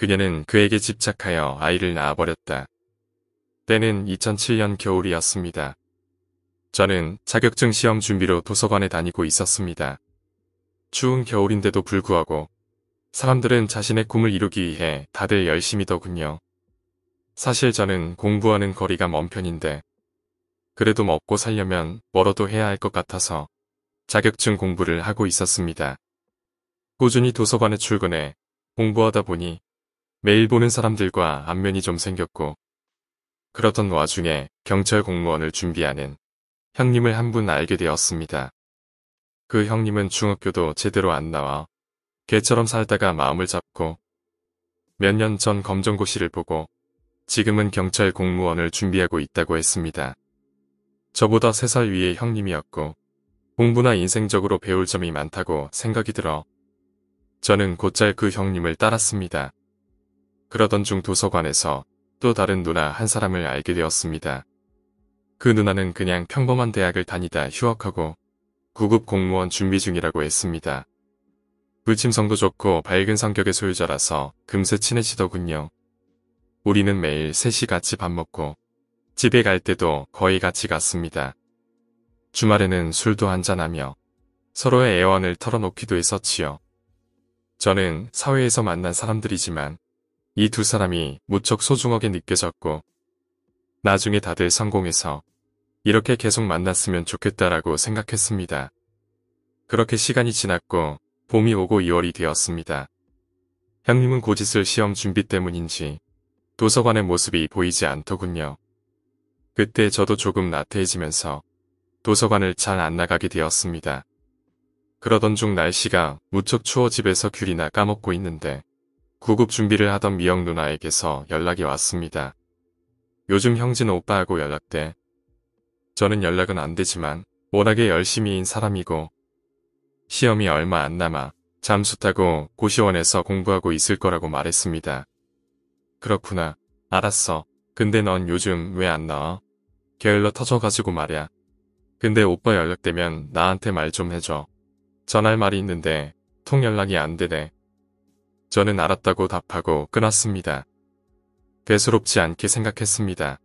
그녀는 그에게 집착하여 아이를 낳아버렸다. 때는 2007년 겨울이었습니다. 저는 자격증 시험 준비로 도서관에 다니고 있었습니다. 추운 겨울인데도 불구하고 사람들은 자신의 꿈을 이루기 위해 다들 열심히더군요. 사실 저는 공부하는 거리가 먼 편인데 그래도 먹고 살려면 뭐라도 해야 할 것 같아서 자격증 공부를 하고 있었습니다. 꾸준히 도서관에 출근해 공부하다 보니 매일 보는 사람들과 안면이 좀 생겼고 그러던 와중에 경찰 공무원을 준비하는 형님을 한 분 알게 되었습니다. 그 형님은 중학교도 제대로 안 나와 개처럼 살다가 마음을 잡고 몇 년 전 검정고시를 보고 지금은 경찰 공무원을 준비하고 있다고 했습니다. 저보다 3살 위의 형님이었고 공부나 인생적으로 배울 점이 많다고 생각이 들어 저는 곧잘 그 형님을 따랐습니다. 그러던 중 도서관에서 또 다른 누나 한 사람을 알게 되었습니다. 그 누나는 그냥 평범한 대학을 다니다 휴학하고 구급 공무원 준비 중이라고 했습니다. 불침성도 좋고 밝은 성격의 소유자라서 금세 친해지더군요. 우리는 매일 셋이 같이 밥 먹고 집에 갈 때도 거의 같이 갔습니다. 주말에는 술도 한잔하며 서로의 애원을 털어놓기도 했었지요. 저는 사회에서 만난 사람들이지만 이 두 사람이 무척 소중하게 느껴졌고 나중에 다들 성공해서 이렇게 계속 만났으면 좋겠다라고 생각했습니다. 그렇게 시간이 지났고 봄이 오고 2월이 되었습니다. 형님은 곧 있을 시험 준비 때문인지 도서관의 모습이 보이지 않더군요. 그때 저도 조금 나태해지면서 도서관을 잘 안 나가게 되었습니다. 그러던 중 날씨가 무척 추워 집에서 귤이나 까먹고 있는데 구급 준비를 하던 미영 누나에게서 연락이 왔습니다. 요즘 형진 오빠하고 연락돼. 저는 연락은 안 되지만 워낙에 열심히인 사람이고 시험이 얼마 안 남아 잠수 타고 고시원에서 공부하고 있을 거라고 말했습니다. 그렇구나. 알았어. 근데 넌 요즘 왜 안 나와? 게을러 터져가지고 말야. 근데 오빠 연락되면 나한테 말 좀 해줘. 전할 말이 있는데 통 연락이 안 되네. 저는 알았다고 답하고 끊었습니다. 대수롭지 않게 생각했습니다.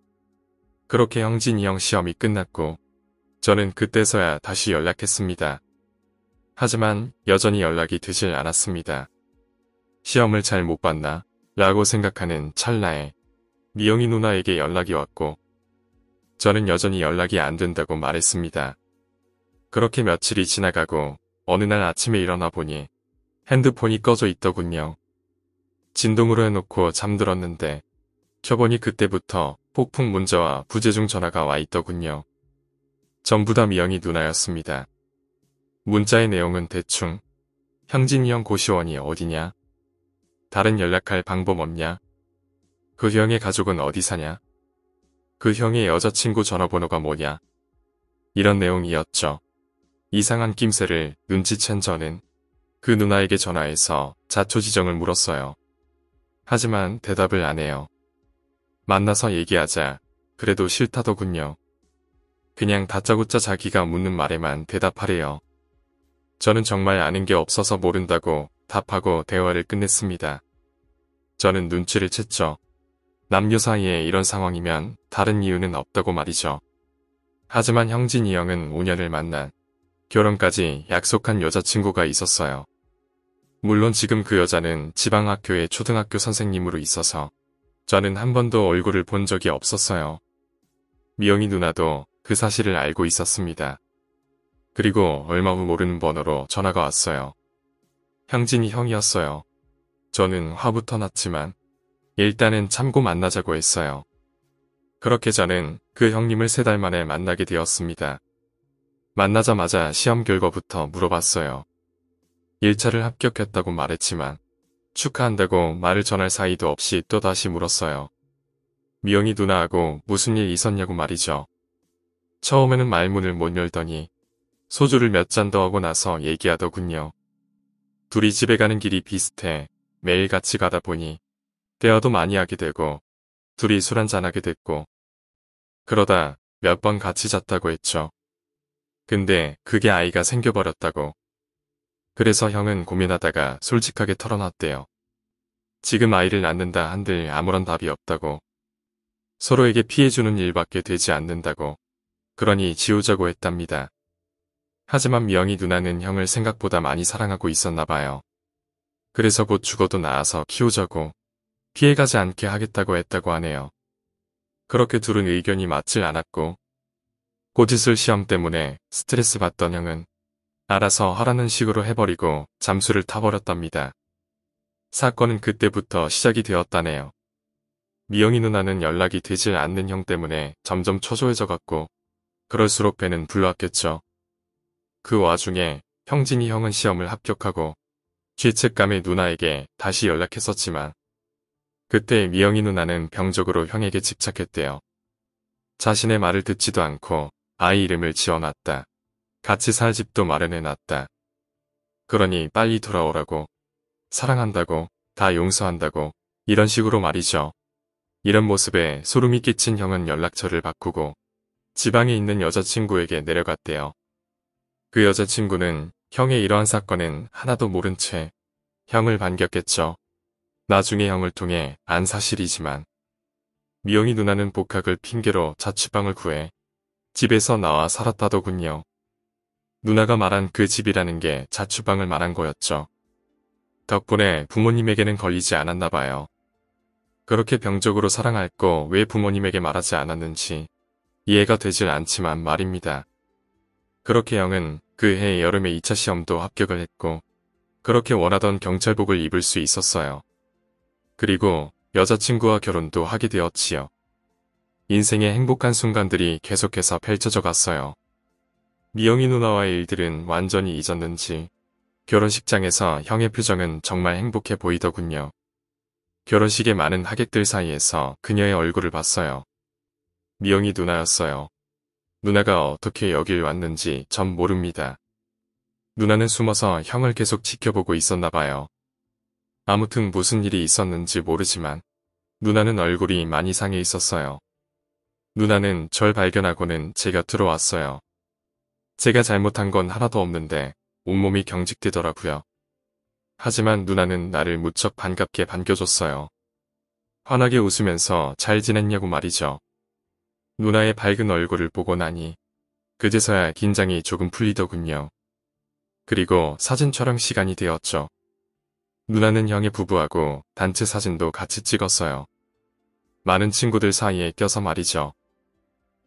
그렇게 형진이 형 시험이 끝났고 저는 그때서야 다시 연락했습니다. 하지만 여전히 연락이 되질 않았습니다. 시험을 잘 못 봤나? 라고 생각하는 찰나에 미영이 누나에게 연락이 왔고 저는 여전히 연락이 안 된다고 말했습니다. 그렇게 며칠이 지나가고 어느 날 아침에 일어나 보니 핸드폰이 꺼져 있더군요. 진동으로 해놓고 잠들었는데 켜보니 그때부터 폭풍 문자와 부재중 전화가 와 있더군요. 전부 다 미영이 누나였습니다. 문자의 내용은 대충 형진이 형 고시원이 어디냐? 다른 연락할 방법 없냐? 그 형의 가족은 어디 사냐? 그 형의 여자친구 전화번호가 뭐냐? 이런 내용이었죠. 이상한 낌새를 눈치챈 저는 그 누나에게 전화해서 자초지정을 물었어요. 하지만 대답을 안 해요. 만나서 얘기하자 그래도 싫다더군요. 그냥 다짜고짜 자기가 묻는 말에만 대답하래요. 저는 정말 아는 게 없어서 모른다고 답하고 대화를 끝냈습니다. 저는 눈치를 챘죠. 남녀 사이에 이런 상황이면 다른 이유는 없다고 말이죠. 하지만 형진이 형은 5년을 만난 결혼까지 약속한 여자친구가 있었어요. 물론 지금 그 여자는 지방학교의 초등학교 선생님으로 있어서 저는 한 번도 얼굴을 본 적이 없었어요. 미영이 누나도 그 사실을 알고 있었습니다. 그리고 얼마 후 모르는 번호로 전화가 왔어요. 형진이 형이었어요. 저는 화부터 났지만 일단은 참고 만나자고 했어요. 그렇게 저는 그 형님을 세 달 만에 만나게 되었습니다. 만나자마자 시험 결과부터 물어봤어요. 1차를 합격했다고 말했지만 축하한다고 말을 전할 사이도 없이 또다시 물었어요. 미영이 누나하고 무슨 일 있었냐고 말이죠. 처음에는 말문을 못 열더니 소주를 몇 잔 더 하고 나서 얘기하더군요. 둘이 집에 가는 길이 비슷해 매일 같이 가다 보니 대화도 많이 하게 되고 둘이 술 한잔하게 됐고 그러다 몇 번 같이 잤다고 했죠. 근데 그게 아이가 생겨버렸다고. 그래서 형은 고민하다가 솔직하게 털어놨대요. 지금 아이를 낳는다 한들 아무런 답이 없다고. 서로에게 피해주는 일밖에 되지 않는다고. 그러니 지우자고 했답니다. 하지만 미영이 누나는 형을 생각보다 많이 사랑하고 있었나 봐요. 그래서 곧 죽어도 나아서 키우자고 피해가지 않게 하겠다고 했다고 하네요. 그렇게 둘은 의견이 맞질 않았고 곧 있을 시험 때문에 스트레스 받던 형은 알아서 하라는 식으로 해버리고 잠수를 타버렸답니다. 사건은 그때부터 시작이 되었다네요. 미영이 누나는 연락이 되질 않는 형 때문에 점점 초조해져 갔고 그럴수록 배는 불러왔겠죠. 그 와중에 형진이 형은 시험을 합격하고 죄책감에 누나에게 다시 연락했었지만 그때 미영이 누나는 병적으로 형에게 집착했대요. 자신의 말을 듣지도 않고 아이 이름을 지어놨다. 같이 살 집도 마련해놨다. 그러니 빨리 돌아오라고, 사랑한다고, 다 용서한다고, 이런 식으로 말이죠. 이런 모습에 소름이 끼친 형은 연락처를 바꾸고 지방에 있는 여자친구에게 내려갔대요. 그 여자친구는 형의 이러한 사건은 하나도 모른 채 형을 반겼겠죠. 나중에 형을 통해 안 사실이지만 미영이 누나는 복학을 핑계로 자취방을 구해 집에서 나와 살았다더군요. 누나가 말한 그 집이라는 게 자취방을 말한 거였죠. 덕분에 부모님에게는 걸리지 않았나 봐요. 그렇게 병적으로 사랑할 거 왜 부모님에게 말하지 않았는지 이해가 되질 않지만 말입니다. 그렇게 형은 그 해 여름에 2차 시험도 합격을 했고 그렇게 원하던 경찰복을 입을 수 있었어요. 그리고 여자친구와 결혼도 하게 되었지요. 인생의 행복한 순간들이 계속해서 펼쳐져 갔어요. 미영이 누나와의 일들은 완전히 잊었는지 결혼식장에서 형의 표정은 정말 행복해 보이더군요. 결혼식에 많은 하객들 사이에서 그녀의 얼굴을 봤어요. 미영이 누나였어요. 누나가 어떻게 여길 왔는지 전 모릅니다. 누나는 숨어서 형을 계속 지켜보고 있었나 봐요. 아무튼 무슨 일이 있었는지 모르지만 누나는 얼굴이 많이 상해 있었어요. 누나는 절 발견하고는 제 곁으로 왔어요. 제가 잘못한 건 하나도 없는데 온몸이 경직되더라고요. 하지만 누나는 나를 무척 반갑게 반겨줬어요. 환하게 웃으면서 잘 지냈냐고 말이죠. 누나의 밝은 얼굴을 보고 나니 그제서야 긴장이 조금 풀리더군요. 그리고 사진 촬영 시간이 되었죠. 누나는 형의 부부하고 단체 사진도 같이 찍었어요. 많은 친구들 사이에 껴서 말이죠.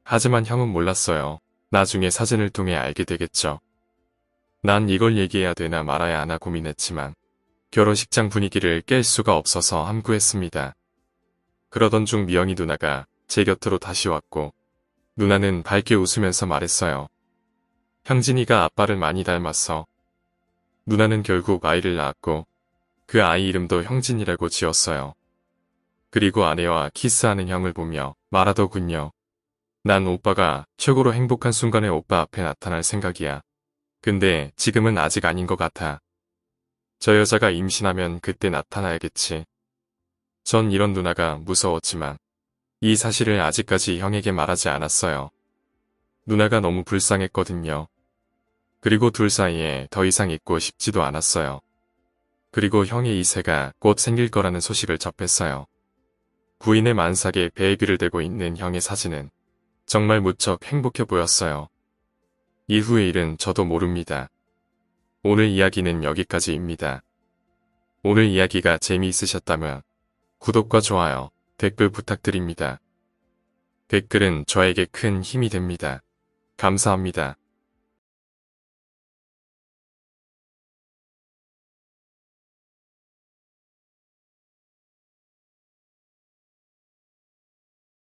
하지만 형은 몰랐어요. 나중에 사진을 통해 알게 되겠죠. 난 이걸 얘기해야 되나 말아야 하나 고민했지만 결혼식장 분위기를 깰 수가 없어서 함구했습니다. 그러던 중 미영이 누나가 제 곁으로 다시 왔고 누나는 밝게 웃으면서 말했어요. 형진이가 아빠를 많이 닮았어. 누나는 결국 아이를 낳았고 그 아이 이름도 형진이라고 지었어요. 그리고 아내와 키스하는 형을 보며 말하더군요. 난 오빠가 최고로 행복한 순간에 오빠 앞에 나타날 생각이야. 근데 지금은 아직 아닌 것 같아. 저 여자가 임신하면 그때 나타나야겠지. 전 이런 누나가 무서웠지만 이 사실을 아직까지 형에게 말하지 않았어요. 누나가 너무 불쌍했거든요. 그리고 둘 사이에 더 이상 있고 싶지도 않았어요. 그리고 형의 이세가 곧 생길 거라는 소식을 접했어요. 부인의 만삭에 베이비를 대고 있는 형의 사진은 정말 무척 행복해 보였어요. 이후의 일은 저도 모릅니다. 오늘 이야기는 여기까지입니다. 오늘 이야기가 재미있으셨다면 구독과 좋아요, 댓글 부탁드립니다. 댓글은 저에게 큰 힘이 됩니다. 감사합니다.